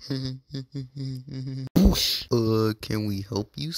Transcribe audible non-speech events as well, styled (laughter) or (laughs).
(laughs) uh, can we help you?